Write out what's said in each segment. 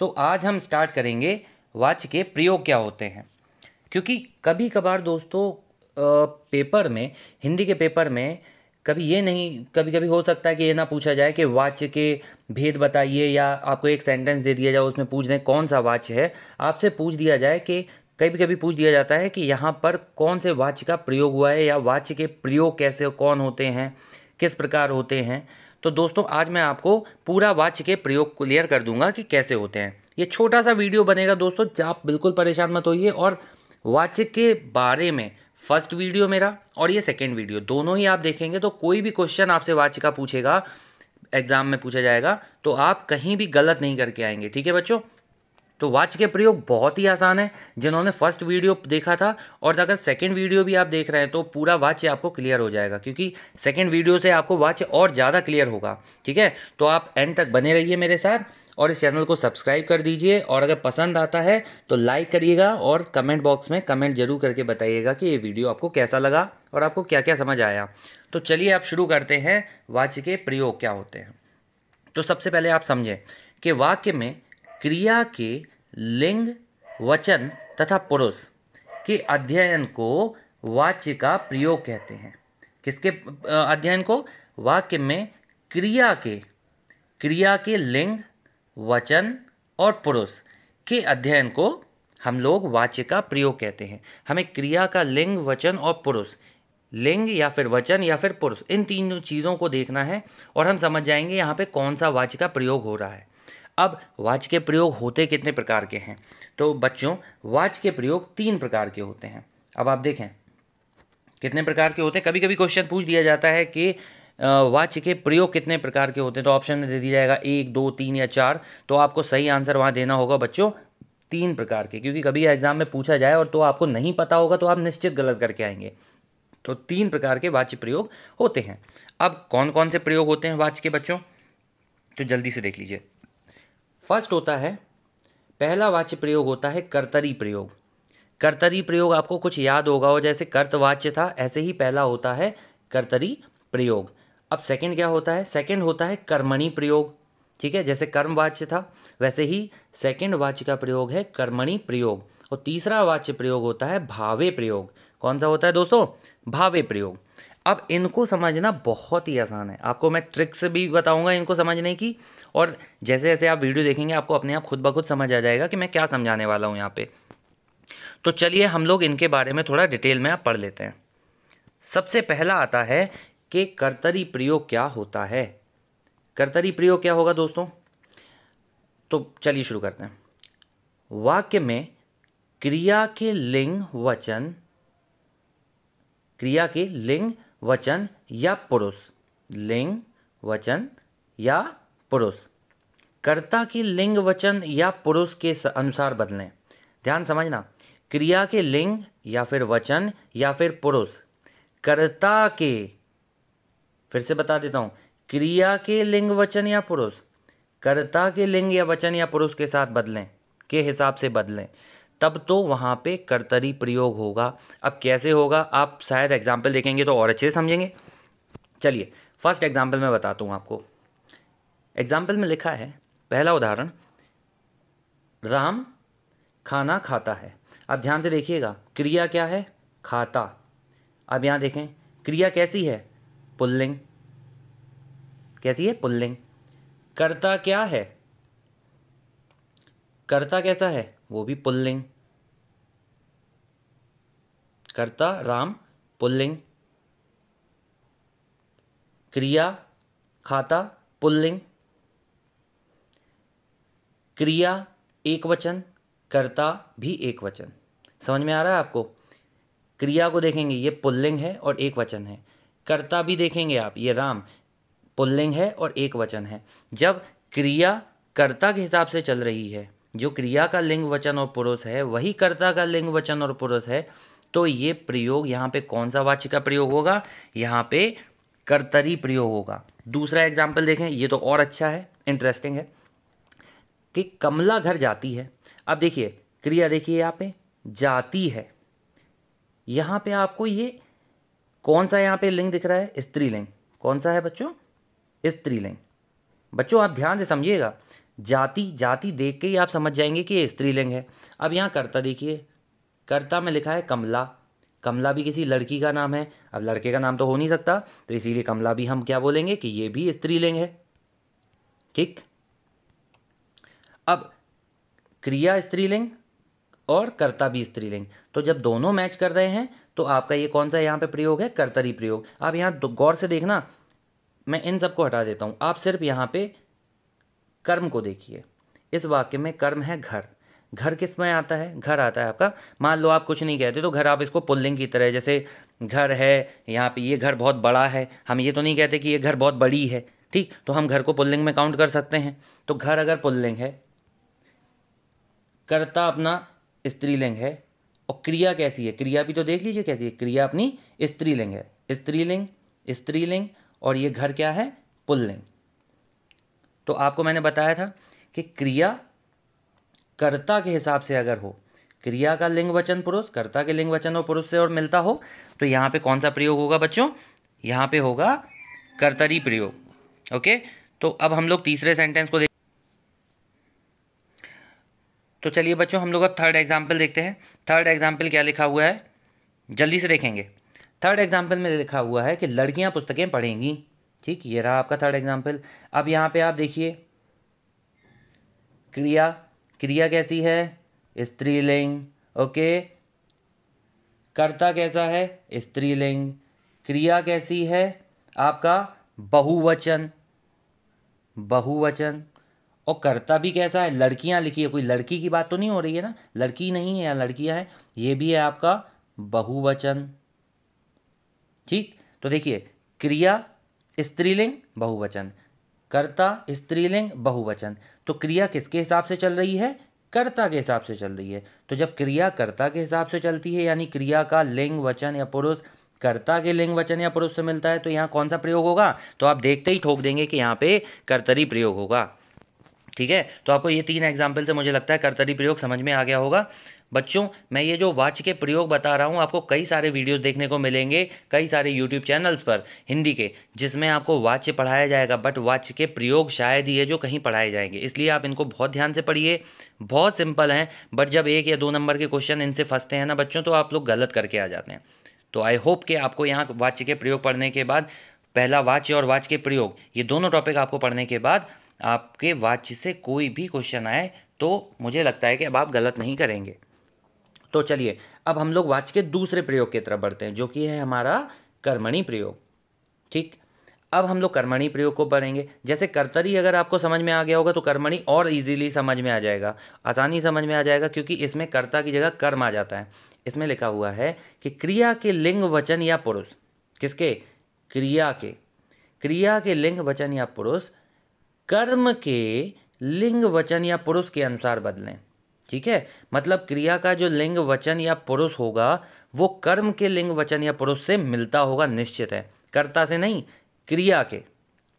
तो आज हम स्टार्ट करेंगे वाच के प्रयोग क्या होते हैं। क्योंकि कभी कभार दोस्तों पेपर में, हिंदी के पेपर में कभी ये नहीं कभी कभी हो सकता है कि ये ना पूछा जाए कि वाच्य के भेद बताइए या आपको एक सेंटेंस दे दिया जाए, उसमें पूछ दें कौन सा वाच्य है। आपसे पूछ दिया जाए कि कभी कभी पूछ दिया जाता है कि यहाँ पर कौन से वाच्य का प्रयोग हुआ है या वाच्य के प्रयोग कैसे, कौन होते हैं, किस प्रकार होते हैं। तो दोस्तों, आज मैं आपको पूरा वाच के प्रयोग क्लियर कर दूँगा कि कैसे होते हैं। ये छोटा सा वीडियो बनेगा दोस्तों आप बिल्कुल परेशान मत होइए और वाच्य के बारे में फ़र्स्ट वीडियो मेरा और ये सेकेंड वीडियो, दोनों ही आप देखेंगे तो कोई भी क्वेश्चन आपसे वाच्य का पूछेगा, एग्ज़ाम में पूछा जाएगा तो आप कहीं भी गलत नहीं करके आएँगे, ठीक है बच्चों? तो वाच के प्रयोग बहुत ही आसान है, जिन्होंने फ़र्स्ट वीडियो देखा था और अगर सेकंड वीडियो भी आप देख रहे हैं तो पूरा वाच आपको क्लियर हो जाएगा, क्योंकि सेकंड वीडियो से आपको वाच और ज़्यादा क्लियर होगा, ठीक है? तो आप एंड तक बने रहिए मेरे साथ और इस चैनल को सब्सक्राइब कर दीजिए और अगर पसंद आता है तो लाइक करिएगा और कमेंट बॉक्स में कमेंट ज़रूर करके बताइएगा कि ये वीडियो आपको कैसा लगा और आपको क्या क्या समझ आया। तो चलिए आप शुरू करते हैं वाच के प्रयोग क्या होते हैं। तो सबसे पहले आप समझें कि वाक्य में क्रिया के लिंग, वचन तथा पुरुष के अध्ययन को वाच्य का प्रयोग कहते हैं। किसके अध्ययन को? वाक्य में क्रिया के क्रिया के लिंग, वचन और पुरुष के अध्ययन को हम लोग वाच्य का प्रयोग कहते हैं। हमें क्रिया का लिंग, वचन और पुरुष, लिंग या फिर वचन या फिर पुरुष, इन तीनों चीज़ों को देखना है और हम समझ जाएँगे यहाँ पे कौन सा वाच्य का प्रयोग हो रहा है। अब वाच के प्रयोग होते कितने प्रकार के हैं? तो बच्चों, वाच के प्रयोग तीन प्रकार के होते हैं। अब आप देखें, कितने प्रकार के होते हैं? कभी कभी क्वेश्चन पूछ दिया जाता है कि वाच्य के प्रयोग कितने प्रकार के होते हैं? तो ऑप्शन में दे दिया जाएगा एक, दो, तीन या चार। तो आपको सही आंसर वहाँ देना होगा बच्चों, तीन प्रकार के। क्योंकि कभी एग्ज़ाम में पूछा जाए और तो आपको नहीं पता होगा तो आप निश्चित गलत करके आएँगे। तो तीन प्रकार के वाच्य प्रयोग होते हैं। अब कौन कौन से प्रयोग होते हैं वाच्य के बच्चों? तो जल्दी से देख लीजिए। फ़र्स्ट होता है, पहला वाच्य प्रयोग होता है कर्तरी प्रयोग। कर्तरी प्रयोग आपको कुछ याद होगा, और जैसे कर्तवाच्य था, ऐसे ही पहला होता है कर्तरी प्रयोग। अब सेकंड क्या होता है? सेकंड होता है कर्मणि प्रयोग। ठीक है? जैसे कर्म वाच्य था, वैसे ही सेकंड वाच्य का प्रयोग है कर्मणि प्रयोग। और तीसरा वाच्य प्रयोग होता है भावे प्रयोग। कौन सा होता है दोस्तों? भावे प्रयोग। अब इनको समझना बहुत ही आसान है। आपको मैं ट्रिक्स भी बताऊँगा इनको समझने की और जैसे जैसे आप वीडियो देखेंगे, आपको अपने आप खुद ब खुद समझ आ जाएगा कि मैं क्या समझाने वाला हूँ यहाँ पे। तो चलिए हम लोग इनके बारे में थोड़ा डिटेल में आप पढ़ लेते हैं। सबसे पहला आता है कि कर्तरी प्रयोग क्या होता है? कर्तरी प्रयोग क्या होगा दोस्तों? तो चलिए शुरू करते हैं। वाक्य में क्रिया के लिंग वचन, क्रिया के लिंग वचन या पुरुष। लिंग, वचन या पुरुष। कर्ता की लिंग, वचन या पुरुष के अनुसार बदलें। ध्यान समझना। क्रिया के लिंग या फिर वचन या फिर पुरुष। कर्ता के, फिर से बता देता हूँ। क्रिया के लिंग, वचन या पुरुष। कर्ता के लिंग या वचन या पुरुष के साथ बदलें। के हिसाब से बदलें। तब तो वहाँ पे कर्तरी प्रयोग होगा। अब कैसे होगा? आप शायद एग्ज़ाम्पल देखेंगे तो और अच्छे से समझेंगे। चलिए फ़र्स्ट एग्ज़ाम्पल मैं बताता हूँ आपको। एग्ज़ाम्पल में लिखा है, पहला उदाहरण, राम खाना खाता है। अब ध्यान से देखिएगा, क्रिया क्या है? खाता। अब यहाँ देखें, क्रिया कैसी है? पुल्लिंग। कैसी है? पुल्लिंग। कर्ता क्या है? कर्ता कैसा है? वो भी पुल्लिंग। कर्ता राम पुल्लिंग। क्रिया खाता पुल्लिंग। क्रिया एक वचन, कर्ता भी एक वचन। समझ में आ रहा है आपको? क्रिया को देखेंगे, ये पुल्लिंग है और एक वचन है। कर्ता भी देखेंगे आप, ये राम। पुल्लिंग है और एक वचन है। जब क्रिया कर्ता के हिसाब से चल रही है जो क्रिया का लिंग वचन और पुरुष है, वही कर्ता का लिंग वचन और पुरुष है तो ये प्रयोग यहाँ पे कौन सा वाच्य का प्रयोग होगा? यहाँ पे कर्तरी प्रयोग होगा। दूसरा एग्ज़ाम्पल देखें, ये तो और अच्छा है इंटरेस्टिंग है, कि कमला घर जाती है। अब देखिए, क्रिया देखिए यहाँ पे, जाती है। यहाँ पे आपको ये कौन सा यहाँ पे लिंग दिख रहा है? स्त्रीलिंग कौन सा है बच्चों? स्त्रीलिंग बच्चों, आप ध्यान से समझिएगा जाति जाति देख के ही आप समझ जाएँगे कि ये स्त्रीलिंग है। अब यहाँ कर्ता देखिए। कर्ता में लिखा है कमला। कमला भी किसी लड़की का नाम है। अब लड़के का नाम तो हो नहीं सकता तो इसीलिए कमला भी हम क्या बोलेंगे कि ये भी स्त्रीलिंग है। ठीक? अब क्रिया स्त्रीलिंग और कर्ता भी स्त्रीलिंग। तो जब दोनों मैच कर रहे हैं तो आपका ये कौन सा यहाँ पे प्रयोग है? कर्तरी प्रयोग। आप यहाँ गौर से देखना, मैं इन सबको हटा देता हूँ। आप सिर्फ़ यहाँ पे कर्म को देखिए। इस वाक्य में कर्म है घर। घर किसमें आता है? घर आता है आपका। मान लो आप कुछ नहीं कहते तो घर आप इसको पुल्लिंग की तरह, जैसे घर है, यहाँ पे ये घर बहुत बड़ा है। हम ये तो नहीं कहते कि ये घर बहुत बड़ी है, ठीक? तो हम घर को पुल्लिंग में काउंट कर सकते हैं। तो घर अगर पुल्लिंग है, कर्ता अपना स्त्रीलिंग है, और क्रिया कैसी है? क्रिया भी तो देख लीजिए कैसी है। क्रिया अपनी स्त्रीलिंग है। स्त्रीलिंग स्त्रीलिंग, और ये घर क्या है? पुल्लिंग। तो आपको मैंने बताया था कि क्रिया कर्ता के हिसाब से अगर हो, क्रिया का लिंग वचन पुरुष, कर्ता के लिंग वचन और पुरुष से और मिलता हो तो यहाँ पे कौन सा प्रयोग होगा बच्चों? यहाँ पे होगा कर्तरी प्रयोग, ओके? तो अब हम लोग तीसरे सेंटेंस को देख तो चलिए बच्चों, हम लोग अब थर्ड एग्ज़ाम्पल देखते हैं। थर्ड एग्ज़ाम्पल क्या लिखा हुआ है? जल्दी से देखेंगे। थर्ड एग्ज़ाम्पल में लिखा हुआ है कि लड़कियाँ पुस्तकें पढ़ेंगी। ठीक, ये रहा आपका थर्ड एग्ज़ाम्पल अब यहाँ पे आप देखिए, क्रिया क्रिया कैसी है? स्त्रीलिंग, ओके? कर्ता कैसा है? स्त्रीलिंग। क्रिया कैसी है? आपका बहुवचन। बहुवचन। और कर्ता भी कैसा है? लड़कियाँ लिखी है कोई लड़की की बात तो नहीं हो रही है ना? लड़की नहीं है या लड़कियाँ हैं, ये भी है आपका बहुवचन। ठीक तो देखिए, क्रिया स्त्रीलिंग, बहुवचन। कर्ता, स्त्रीलिंग, बहुवचन। तो क्रिया किसके हिसाब से चल रही है? कर्ता के हिसाब से चल रही है। तो जब क्रिया कर्ता के हिसाब से चलती है, यानी क्रिया का लिंग, वचन या पुरुष कर्ता के लिंग, वचन या पुरुष से मिलता है तो यहाँ कौन सा प्रयोग होगा? तो आप देखते ही ठोक देंगे कि यहाँ पे कर्तरी प्रयोग होगा। ठीक है? तो आपको ये तीन एग्ज़ाम्पल से मुझे लगता है कर्तरी प्रयोग समझ में आ गया होगा। बच्चों, मैं ये जो वाच के प्रयोग बता रहा हूँ, आपको कई सारे वीडियोस देखने को मिलेंगे, कई सारे यूट्यूब चैनल्स पर, हिंदी के, जिसमें आपको वाच्य पढ़ाया जाएगा बट वाच्य के प्रयोग शायद ही है जो कहीं पढ़ाए जाएँगे। इसलिए आप इनको बहुत ध्यान से पढ़िए। बहुत सिंपल हैं बट जब एक या दो नंबर के क्वेश्चन इनसे फंसते हैं ना बच्चों तो आप लोग गलत करके आ जाते हैं। तो आई होप कि आपको यहाँ वाच्य के प्रयोग पढ़ने के बाद, पहला वाच्य और वाच के प्रयोग, ये दोनों टॉपिक आपको पढ़ने के बाद आपके वाच्य से कोई भी क्वेश्चन आए तो मुझे लगता है कि अब आप गलत नहीं करेंगे। तो चलिए, अब हम लोग वाच के दूसरे प्रयोग की तरफ़ बढ़ते हैं, जो कि है हमारा कर्मणी प्रयोग। ठीक? अब हम लोग कर्मणी प्रयोग को पढ़ेंगे। जैसे कर्तरी अगर आपको समझ में आ गया होगा तो कर्मणी और इजीली समझ में आ जाएगा। आसानी समझ में आ जाएगा, क्योंकि इसमें कर्ता की जगह कर्म आ जाता है। इसमें लिखा हुआ है कि क्रिया के लिंग, वचन या पुरुष। किसके? क्रिया के। क्रिया के लिंग, वचन या पुरुष। कर्म के लिंग, वचन या पुरुष के अनुसार बदलें। ठीक है? मतलब क्रिया का जो लिंग वचन या पुरुष होगा, वो कर्म के लिंग वचन या पुरुष से मिलता होगा, निश्चित है। कर्ता से नहीं, क्रिया के।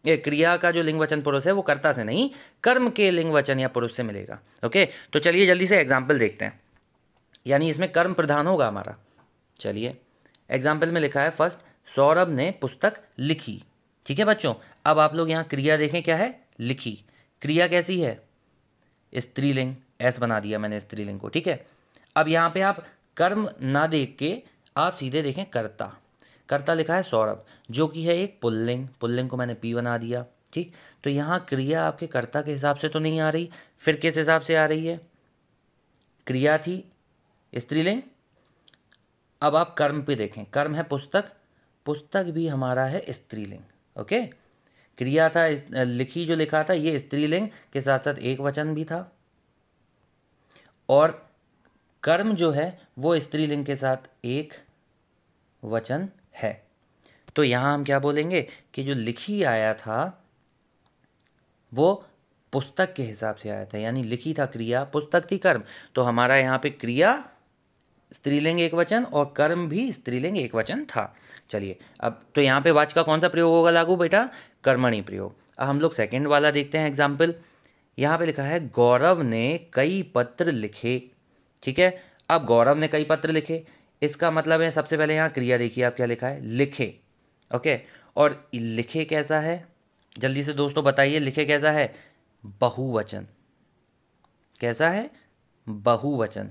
ये क्रिया का जो लिंग वचन पुरुष है, वो कर्ता से नहीं, कर्म के लिंग वचन या पुरुष से मिलेगा। ओके? तो चलिए जल्दी से एग्ज़ाम्पल देखते हैं। यानी इसमें कर्म प्रधान होगा हमारा। चलिए एग्ज़ाम्पल में लिखा है फ़र्स्ट सौरभ ने पुस्तक लिखी। ठीक है बच्चों? अब आप लोग यहाँ क्रिया देखें, क्या है? लिखी। क्रिया कैसी है? स्त्रीलिंग। एस बना दिया मैंने स्त्रीलिंग को, ठीक है? अब यहाँ पे आप कर्म ना देख के आप सीधे देखें कर्ता। कर्ता लिखा है सौरभ, जो कि है एक पुल्लिंग। पुल्लिंग को मैंने पी बना दिया, ठीक? तो यहाँ क्रिया आपके कर्ता के हिसाब से तो नहीं आ रही, फिर किस हिसाब से आ रही है? क्रिया थी स्त्रीलिंग। अब आप कर्म पे देखें। कर्म है पुस्तक पुस्तक भी हमारा है स्त्रीलिंग, ओके? क्रिया था लिखी जो लिखा था, ये स्त्रीलिंग के साथ साथ एक वचन भी था। और कर्म जो है, वो स्त्रीलिंग के साथ एक वचन है। तो यहाँ हम क्या बोलेंगे कि जो लिखी आया था, वो पुस्तक के हिसाब से आया था, यानी लिखी था क्रिया, पुस्तक थी कर्म। तो हमारा यहाँ पे क्रिया, स्त्रीलिंग एक वचन और कर्म भी स्त्रीलिंग एक वचन था। चलिए, अब तो यहाँ पे वाच का कौन सा प्रयोग होगा लागू बेटा? कर्मणी प्रयोग। अब हम लोग सेकेंड वाला देखते हैं एग्ज़ाम्पल यहाँ पे लिखा है, गौरव ने कई पत्र लिखे। ठीक है? अब गौरव ने कई पत्र लिखे। इसका मतलब है, सबसे पहले यहाँ क्रिया देखिए, आप क्या लिखा है? लिखे। ओके? और लिखे कैसा है? जल्दी से दोस्तों बताइए, लिखे कैसा है? बहुवचन। कैसा है? बहुवचन।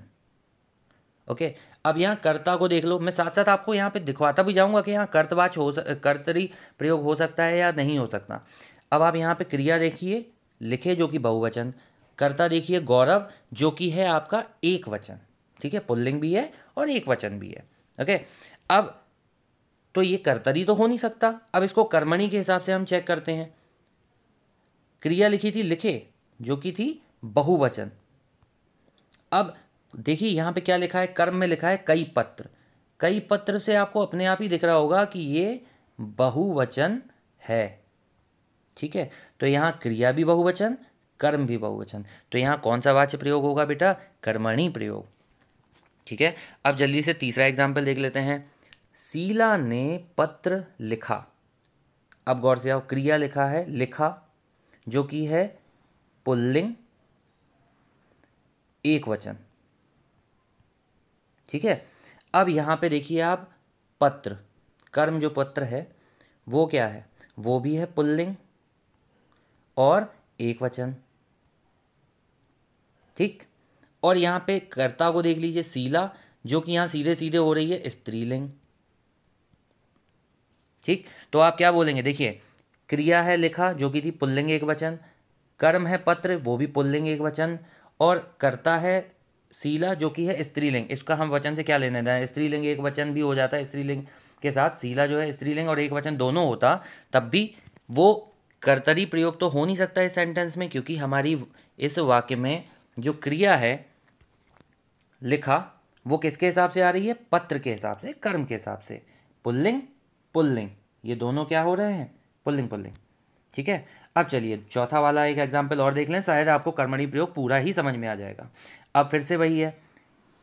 ओके? अब यहाँ कर्ता को देख लो। मैं साथ साथ आपको यहाँ पे दिखवाता भी जाऊँगा कि यहाँ कर्तवाच हो कर्तरी प्रयोग हो सकता है या नहीं हो सकता। अब आप यहाँ पे क्रिया देखिए। लिखे जो कि बहुवचन, कर्ता देखिए गौरव, जो कि है आपका एक वचन। ठीक है? पुल्लिंग भी है और एक वचन भी है। ओके? अब तो ये कर्तरी तो हो नहीं सकता। अब इसको कर्मणी के हिसाब से हम चेक करते हैं। क्रिया लिखी थी लिखे, जो कि थी बहुवचन। अब, देखिए यहाँ पे क्या लिखा है? कर्म में लिखा है कई पत्र। कई पत्र से आपको अपने आप ही दिख रहा होगा कि ये बहुवचन है। ठीक है? तो यहाँ क्रिया भी बहुवचन, कर्म भी बहुवचन। तो यहाँ कौन सा वाच्य प्रयोग होगा बेटा? कर्मणि प्रयोग। ठीक है? अब जल्दी से तीसरा एग्ज़ाम्पल देख लेते हैं। शीला ने पत्र लिखा। अब गौर से आओ, क्रिया लिखा है, लिखा, जो कि है पुल्लिंग, एक वचन। ठीक है? अब यहाँ पे देखिए आप, पत्र। कर्म जो पत्र है, वो क्या है? वो भी है पुल्लिंग और एक वचन। ठीक? और यहाँ पे कर्ता को देख लीजिए, सीला, जो कि यहाँ सीधे सीधे हो रही है, स्त्रीलिंग। ठीक? तो आप क्या बोलेंगे? देखिए, क्रिया है लिखा, जो कि थी पुल्लिंग एक वचन, कर्म है पत्र, वो भी पुल्लिंग एक वचन, और कर्ता है सीला, जो कि है स्त्रीलिंग। इसका हम वचन से क्या लेने दें? स्त्रीलिंग एक वचन भी हो जाता है, स्त्रीलिंग के साथ सीला जो है स्त्रीलिंग और एक वचन दोनों होता, तब भी वो कर्तरी प्रयोग तो हो नहीं सकता इस सेंटेंस में, क्योंकि हमारी इस वाक्य में जो क्रिया है, लिखा, वो किसके हिसाब से आ रही है? पत्र के हिसाब से, कर्म के हिसाब से। पुल्लिंग पुल्लिंग। ये दोनों क्या हो रहे हैं? पुल्लिंग पुल्लिंग। ठीक है? अब चलिए, चौथा वाला एक एग्ज़ाम्पल और देख लें, शायद आपको कर्मणी प्रयोग पूरा ही समझ में आ जाएगा। अब फिर से वही है।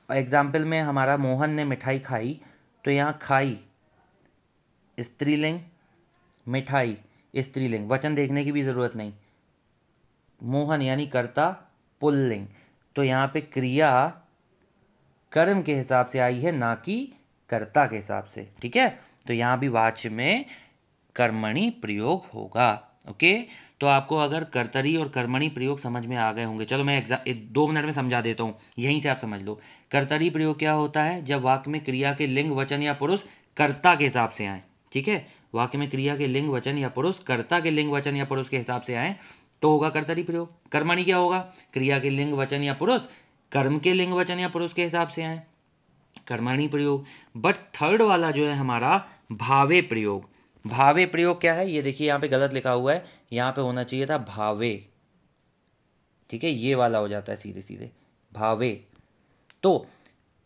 एग्ज़ाम्पल में हमारा मोहन ने मिठाई खाई तो यहाँ खाई, स्त्रीलिंग, मिठाई। स्त्रीलिंग, वचन देखने की भी ज़रूरत नहीं। मोहन यानी कर्ता, पुल्लिंग। तो यहाँ पे क्रिया कर्म के हिसाब से आई है, ना कि कर्ता के हिसाब से, ठीक है? तो यहाँ भी वाच्य में कर्मणि प्रयोग होगा, ओके? तो आपको अगर कर्तरी और कर्मणि प्रयोग समझ में आ गए होंगे, चलो मैं एग्ज़ाम दो मिनट में समझा देता हूँ, यहीं से आप समझ लो। कर्तरी प्रयोग क्या होता है? जब वाक्य में क्रिया के लिंग, वचन या पुरुष कर्ता के हिसाब से आए, ठीक है? वाक्य में क्रिया के लिंग, वचन या पुरुष, कर्ता के लिंग, वचन या पुरुष के हिसाब से आए तो होगा कर्तरी प्रयोग। कर्मणि क्या होगा? क्रिया के लिंग, वचन या पुरुष, कर्म के लिंग, वचन या पुरुष के हिसाब से आए। कर्मणि प्रयोग। बट थर्ड वाला जो है हमारा, भावे प्रयोग। भावे प्रयोग क्या है? ये देखिए, यहाँ पे गलत लिखा हुआ है। यहाँ पे होना चाहिए था भावे। ठीक है, ये वाला हो जाता है सीधे सीधे। भावे। तो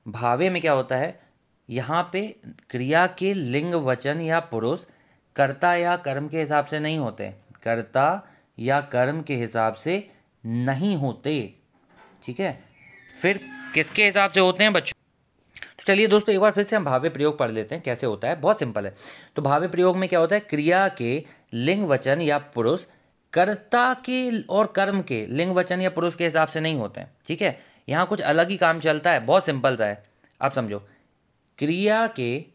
भावे में क्या होता है? यहाँ पे क्रिया के लिंग, वचन या पुरुष कर्ता या कर्म के हिसाब से नहीं होते। कर्ता या कर्म के हिसाब से नहीं होते। ठीक है? फिर किसके हिसाब से होते हैं बच्चों? तो चलिए दोस्तों, एक बार फिर से हम भाव्य प्रयोग पढ़ लेते हैं कैसे होता है। बहुत सिंपल है। तो भाव्य प्रयोग में क्या होता है? क्रिया के लिंग वचन या पुरुष कर्ता के और कर्म के लिंग वचन या पुरुष के हिसाब से नहीं होते हैं। ठीक है? यहाँ कुछ अलग ही काम चलता है। बहुत सिंपल सा है। आप समझो। क्रिया के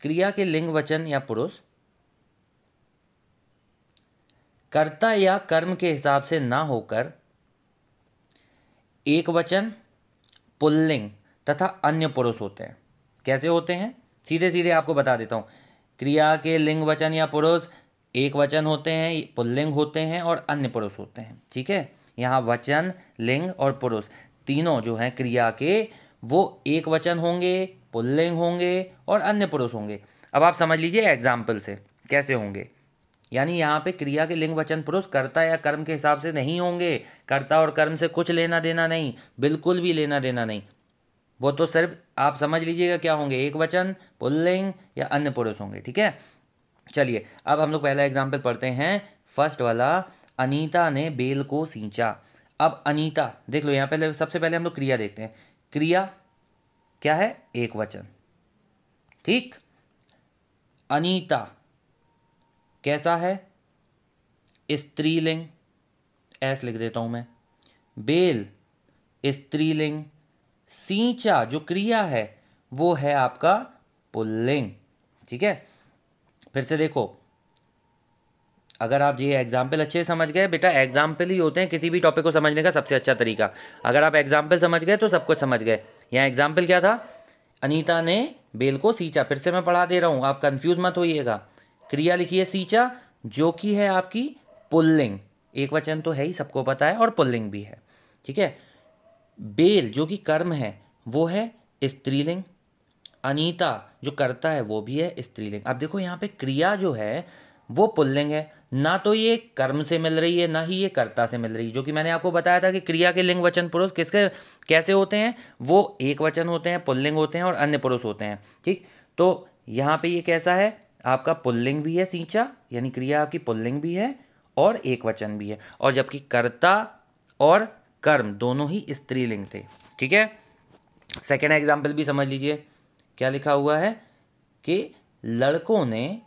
क्रिया के लिंग वचन या पुरुष? कर्ता या कर्म के हिसाब से ना होकर एक वचन, पुल्लिंग तथा अन्य पुरुष होते हैं। कैसे होते हैं? सीधे सीधे आपको बता देता हूँ। क्रिया के लिंग वचन या पुरुष, एक वचन होते हैं, पुल्लिंग होते हैं और अन्य पुरुष होते हैं। ठीक है? यहाँ वचन, लिंग और पुरुष, तीनों जो हैं क्रिया के वो एक वचन होंगे, पुल्लिंग होंगे और अन्य पुरुष होंगे। अब आप समझ लीजिए एग्ज़ाम्पल से, कैसे होंगे? यानी यहाँ पे क्रिया के लिंग वचन पुरुष कर्ता या कर्म के हिसाब से नहीं होंगे। कर्ता और कर्म से कुछ लेना देना नहीं, बिल्कुल भी लेना देना नहीं। वो तो सिर्फ़, आप समझ लीजिएगा क्या होंगे? एक वचन, पुल्लिंग या अन्य पुरुष होंगे, ठीक है? चलिए, अब हम लोग पहला एग्ज़ाम्पल पढ़ते हैं। फ़र्स्ट वाला, अनीता ने बेल को सींचा। अब अनीता, देख लो यहाँ पहले, सबसे पहले हम लोग क्रिया देखते हैं। क्रिया क्या है? एक वचन। ठीक? अनीता कैसा है? स्त्रीलिंग, ऐस लिख देता हूँ मैं। बेल, स्त्रीलिंग। सींचा, जो क्रिया है, वो है आपका पुल्लिंग। ठीक है? फिर से देखो। अगर आप ये एग्ज़ाम्पल अच्छे समझ गए, बेटा एग्ज़ाम्पल ही होते हैं किसी भी टॉपिक को समझने का सबसे अच्छा तरीका। अगर आप एग्ज़ाम्पल समझ गए तो सब कुछ समझ गए। यहाँ एग्ज़ाम्पल क्या था? अनीता ने बेल को सींचा। फिर से मैं पढ़ा दे रहा हूँ, आप कन्फ्यूज़ मत होइएगा। क्रिया लिखिए सींचा, जो कि है आपकी पुल्लिंग एक वचन तो है ही, सबको पता है, और पुल्लिंग भी है। ठीक है? बेल, जो कि कर्म है, वो है स्त्रीलिंग। अनीता जो करता है, वो भी है स्त्रीलिंग। अब देखो, यहाँ पे क्रिया जो है, वो पुल्लिंग है। ना तो ये कर्म से मिल रही है, ना ही ये कर्ता से मिल रही है। जो कि मैंने आपको बताया था कि क्रिया के लिंग वचन पुरुष किसके, कैसे होते हैं? वो एक वचन होते हैं, पुल्लिंग होते हैं और अन्य पुरुष होते हैं। ठीक? तो यहाँ पे ये कैसा है? आपका पुल्लिंग भी है सींचा, यानी क्रिया आपकी पुल्लिंग भी है और एक वचन भी है। और जबकि कर्ता और कर्म दोनों ही स्त्रीलिंग थे। ठीक है? सेकेंड एग्ज़ाम्पल भी समझ लीजिए। क्या लिखा हुआ है? कि लड़कों ने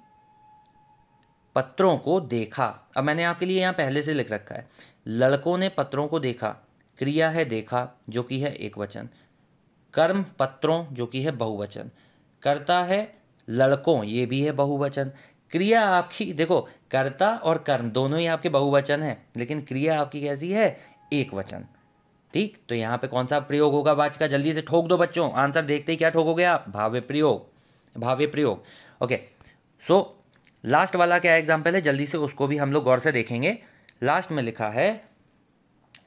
पत्रों को देखा। अब मैंने आपके लिए यहाँ पहले से लिख रखा है। लड़कों ने पत्रों को देखा, क्रिया है देखा, जो कि है एक वचन। कर्म पत्रों, जो कि है बहुवचन। करता है लड़कों, ये भी है बहुवचन। क्रिया आपकी, देखो, कर्ता और कर्म दोनों ही आपके बहुवचन हैं, लेकिन क्रिया आपकी कैसी है? एक वचन। ठीक? तो यहाँ पे कौन सा प्रयोग होगा? वाच का जल्दी से ठोक दो बच्चों। आंसर देखते ही क्या ठोकोगे आप? भाव्य प्रयोग। भाव्य प्रयोग। ओके। सो लास्ट वाला क्या एग्ज़ाम्पल है? जल्दी से उसको भी हम लोग गौर से देखेंगे। लास्ट में लिखा है,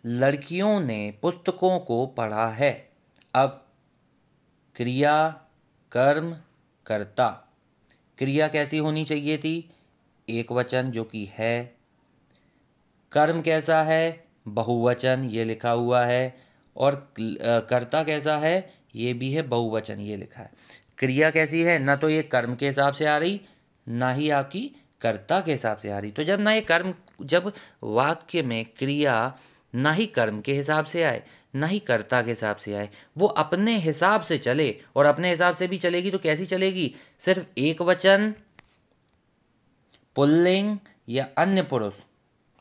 लड़कियों ने पुस्तकों को पढ़ा है। अब क्रिया, कर्म, कर्ता। क्रिया कैसी होनी चाहिए थी? एक वचन जो कि है। कर्म कैसा है? बहुवचन, ये लिखा हुआ है। और कर्ता कैसा है? ये भी है बहुवचन, ये लिखा है। क्रिया कैसी है? ना तो ये कर्म के हिसाब से आ रही ना ही आपकी कर्ता के हिसाब से आ रही तो जब ना ये कर्म, जब वाक्य में क्रिया ना ही कर्म के हिसाब से आए, ना ही कर्ता के हिसाब से आए, वो अपने हिसाब से चले और अपने हिसाब से भी चलेगी तो कैसी चलेगी? सिर्फ़ एक वचन, पुल्लिंग या अन्य पुरुष।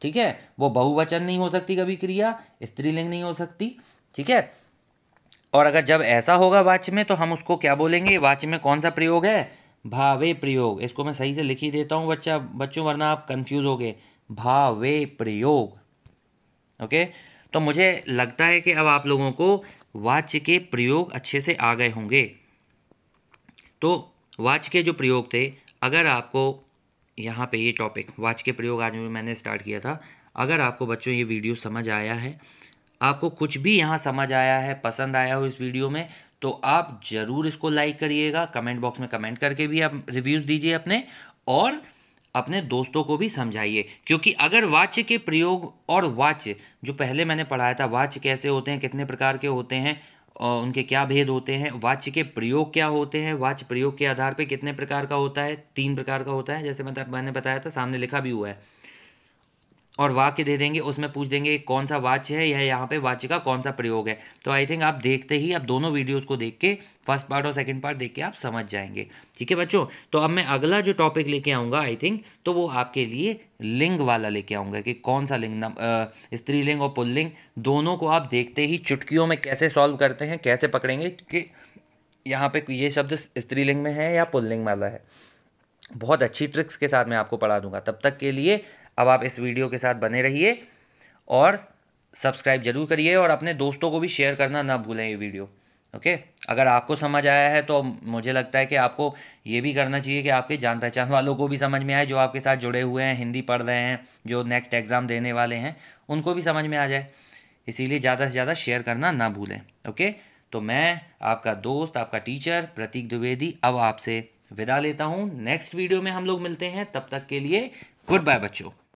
ठीक है? वो बहुवचन नहीं हो सकती कभी क्रिया, स्त्रीलिंग नहीं हो सकती। ठीक है? और अगर जब ऐसा होगा वाच्य में तो हम उसको क्या बोलेंगे? वाच्य में कौन सा प्रयोग है? भावे प्रयोग। इसको मैं सही से लिख ही देता हूँ, बच्चा, बच्चों, वरना आप कंफ्यूज हो गए भावे प्रयोग। ओके? तो मुझे लगता है कि अब आप लोगों को वाच्य के प्रयोग अच्छे से आ गए होंगे। तो वाच्य के जो प्रयोग थे, अगर आपको यहाँ पे ये टॉपिक वाच के प्रयोग आज मैंने स्टार्ट किया था, अगर आपको बच्चों ये वीडियो समझ आया है, आपको कुछ भी यहाँ समझ आया है, पसंद आया हो इस वीडियो में तो आप ज़रूर इसको लाइक करिएगा कमेंट बॉक्स में कमेंट करके भी आप रिव्यूज़ दीजिए अपने और अपने दोस्तों को भी समझाइए। क्योंकि अगर वाच्य के प्रयोग और वाच्य, जो पहले मैंने पढ़ाया था, वाच्य कैसे होते हैं, कितने प्रकार के होते हैं और उनके क्या भेद होते हैं, वाच्य के प्रयोग क्या होते हैं, वाच्य प्रयोग के आधार पर कितने प्रकार का होता है, तीन प्रकार का होता है, जैसे मैंने बताया था, सामने लिखा भी हुआ है। और वाक्य दे देंगे, उसमें पूछ देंगे कौन सा वाच्य है या यहाँ पे वाच्य का कौन सा प्रयोग है। तो आई थिंक आप देखते ही, आप दोनों वीडियोस को देख के फ़र्स्ट पार्ट और सेकंड पार्ट देख के आप समझ जाएँगे। ठीक है बच्चों? तो अब मैं अगला जो टॉपिक लेके आऊँगा आई थिंक तो वो आपके लिए लिंग वाला लेके आऊँगा कि कौन सा लिंग स्त्रीलिंग और पुल्लिंग, दोनों को आप देखते ही चुटकियों में कैसे सॉल्व करते हैं, कैसे पकड़ेंगे कि यहाँ पे ये शब्द स्त्रीलिंग में है या पुल्लिंग वाला है। बहुत अच्छी ट्रिक्स के साथ मैं आपको पढ़ा दूँगा। तब तक के लिए अब आप इस वीडियो के साथ बने रहिए और सब्सक्राइब ज़रूर करिए और अपने दोस्तों को भी शेयर करना ना भूलें ये वीडियो, ओके? अगर आपको समझ आया है तो मुझे लगता है कि आपको ये भी करना चाहिए कि आपके जान पहचान वालों को भी समझ में आए जो आपके साथ जुड़े हुए हैं, हिंदी पढ़ रहे हैं, जो नेक्स्ट एग्ज़ाम देने वाले हैं, उनको भी समझ में आ जाए। इसीलिए ज़्यादा से ज़्यादा शेयर करना ना भूलें, ओके? तो मैं, आपका दोस्त, आपका टीचर प्रतीक द्विवेदी अब आपसे विदा लेता हूँ। नेक्स्ट वीडियो में हम लोग मिलते हैं, तब तक के लिए गुड बाय बच्चों।